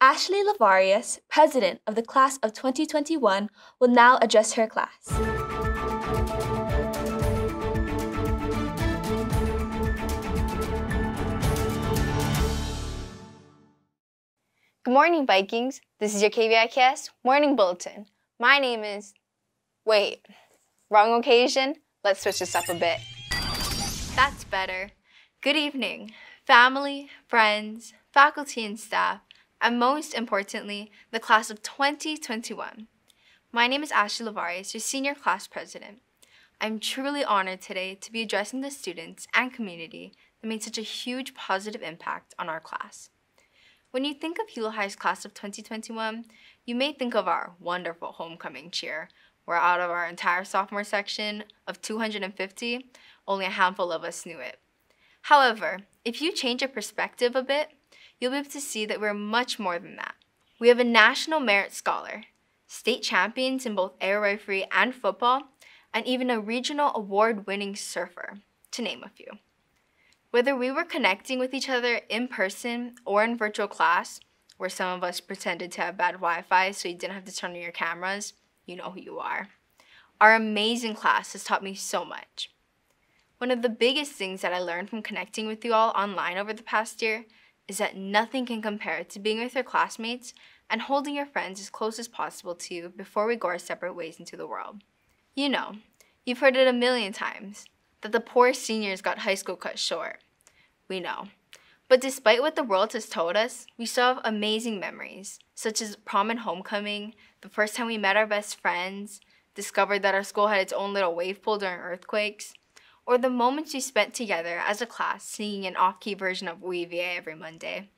Ashley Lavarias, president of the class of 2021, will now address her class. Good morning, Vikings. This is your KVIKS Morning Bulletin. My name is. Wait, wrong occasion? Let's switch this up a bit. That's better. Good evening, family, friends, faculty, and staff, and most importantly, the class of 2021. My name is Ashley Lavarias, your senior class president. I'm truly honored today to be addressing the students and community that made such a huge positive impact on our class. When you think of Hilo High's class of 2021, you may think of our wonderful homecoming cheer, where out of our entire sophomore section of 250, only a handful of us knew it. However, if you change your perspective a bit, you'll be able to see that we're much more than that. We have a National Merit Scholar, state champions in both air riflery and football, and even a regional award winning surfer, to name a few. Whether we were connecting with each other in person or in virtual class, where some of us pretended to have bad Wi Fi so you didn't have to turn on your cameras, you know who you are. Our amazing class has taught me so much. One of the biggest things that I learned from connecting with you all online over the past year is that nothing can compare to being with your classmates and holding your friends as close as possible to you before we go our separate ways into the world. You know, you've heard it a million times that the poor seniors got high school cut short. We know. But despite what the world has told us, we still have amazing memories, such as prom and homecoming, the first time we met our best friends, discovered that our school had its own little wave pool during earthquakes, or the moments we spent together as a class singing an off key version of Oui Vie every Monday.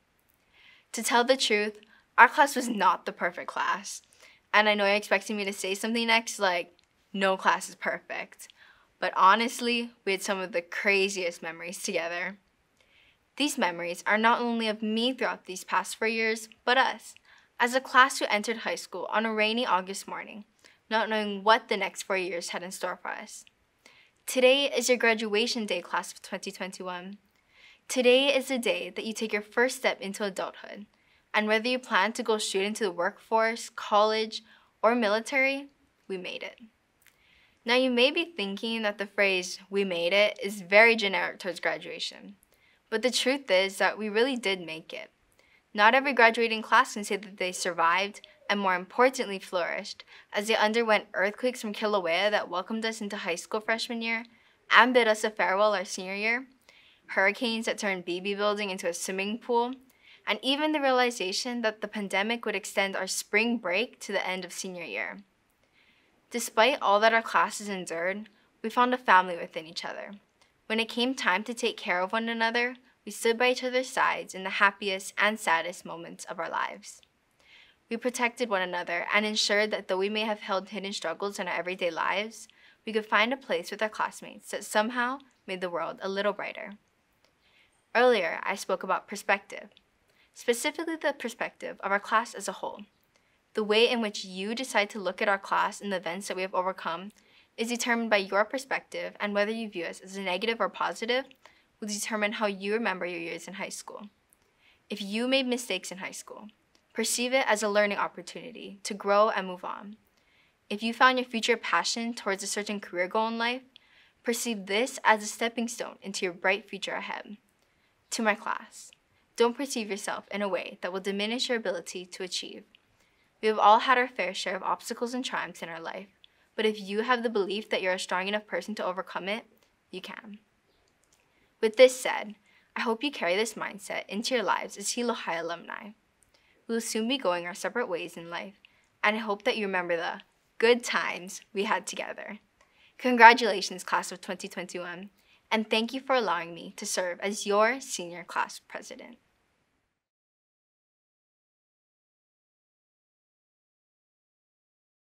To tell the truth, our class was not the perfect class. And I know you're expecting me to say something next like, no class is perfect. But honestly, we had some of the craziest memories together. These memories are not only of me throughout these past four years, but us, as a class who entered high school on a rainy August morning, not knowing what the next four years had in store for us. Today is your graduation day, class of 2021. Today is the day that you take your first step into adulthood, and whether you plan to go straight into the workforce, college, or military, we made it. Now, you may be thinking that the phrase, we made it, is very generic towards graduation. But the truth is that we really did make it. Not every graduating class can say that they survived and more importantly flourished as they underwent earthquakes from Kilauea that welcomed us into high school freshman year and bid us a farewell our senior year, hurricanes that turned BB building into a swimming pool, and even the realization that the pandemic would extend our spring break to the end of senior year. Despite all that our classes endured, we found a family within each other. When it came time to take care of one another, we stood by each other's sides in the happiest and saddest moments of our lives. We protected one another and ensured that though we may have held hidden struggles in our everyday lives, we could find a place with our classmates that somehow made the world a little brighter. Earlier, I spoke about perspective, specifically the perspective of our class as a whole. The way in which you decide to look at our class and the events that we have overcome is determined by your perspective, and whether you view us as a negative or positive will determine how you remember your years in high school. If you made mistakes in high school, perceive it as a learning opportunity to grow and move on. If you found your future passion towards a certain career goal in life, perceive this as a stepping stone into your bright future ahead. To my class, don't perceive yourself in a way that will diminish your ability to achieve. We have all had our fair share of obstacles and triumphs in our life, but if you have the belief that you're a strong enough person to overcome it, you can. With this said, I hope you carry this mindset into your lives as Hilo High alumni. We will soon be going our separate ways in life, and I hope that you remember the good times we had together. Congratulations, class of 2021, and thank you for allowing me to serve as your senior class president.